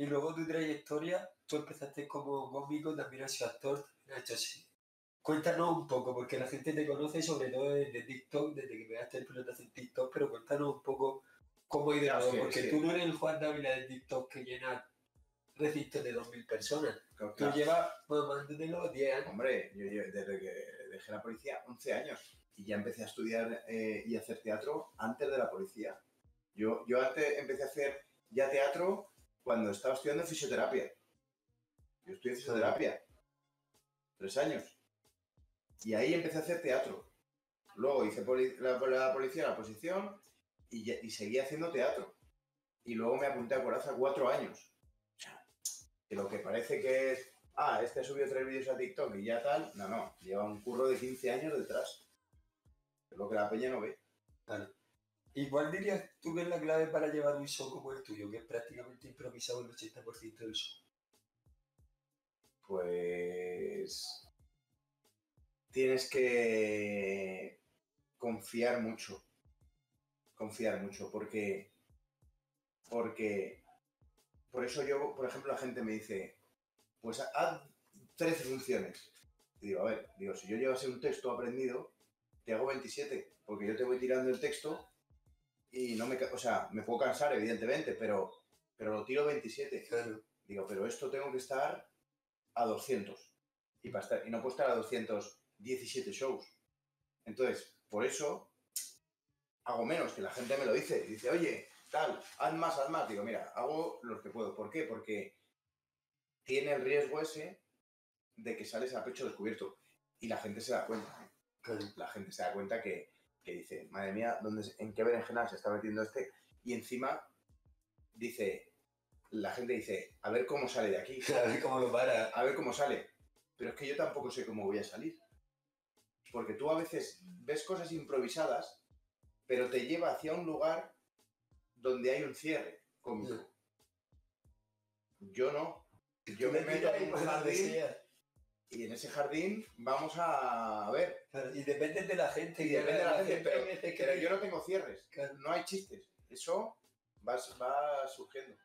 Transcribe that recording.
Y luego tu trayectoria, tú empezaste como cómico, también has sido actor, has hecho así. Cuéntanos un poco, porque la gente te conoce sobre todo desde TikTok, desde que pegaste el pelotazo en TikTok, pero cuéntanos un poco cómo ha ido porque sí. tú no eres el Juan Dávila de TikTok que llena recintos de 2.000 personas. Claro, Tú claro. llevas mamándotelo 10 años. Hombre, yo, yo desde que dejé la policía, 11 años. Y ya empecé a estudiar eh, y hacer teatro antes de la policía. Yo, yo antes empecé a hacer ya teatro cuando estaba estudiando fisioterapia. Yo estudié fisioterapia. Tres años. Y ahí empecé a hacer teatro. Luego hice la, la policía, la posición, y, y seguí haciendo teatro. Y luego me apunté a Coraza cuatro años. Que lo que parece que es ah, este ha subido tres vídeos a TikTok y ya tal. No, no, lleva un curro de 15 años detrás. Es lo que la peña no ve. ¿Y cuál dirías tú que es la clave para llevar un show como el tuyo, que es prácticamente improvisado el 80% del show? Pues tienes que confiar mucho. Confiar mucho, porque. Porque. Por eso yo, por ejemplo, la gente me dice, pues haz 13 funciones. Y digo, a ver, digo, si yo llevase un texto aprendido, te hago 27, porque yo te voy tirando el texto y no me, o sea, me puedo cansar, evidentemente, pero, pero lo tiro 27. Claro. Digo, pero esto tengo que estar a 200. Y, para estar, y no puedo estar a 217 shows. Entonces, por eso hago menos, que la gente me lo dice. Y dice, oye, tal, haz más, haz más. Digo, mira, hago lo que puedo. ¿Por qué? Porque tiene el riesgo ese de que sales a pecho descubierto. Y la gente se da cuenta. Claro. La gente se da cuenta que, que dice, madre mía, ¿dónde, ¿en qué berenjena se está metiendo este? Y encima dice, la gente dice, a ver cómo sale de aquí A ver cómo lo para. a ver cómo sale. Pero es que yo tampoco sé cómo voy a salir. Porque tú a veces ves cosas improvisadas, pero te lleva hacia un lugar donde hay un cierre cómico. Yo no. Yo me meto en un jardín y en ese jardín vamos a ver. Claro, y depende de la gente. Y depende de la gente, pero, yo no tengo cierres. Claro. No hay chistes. Eso va, va surgiendo.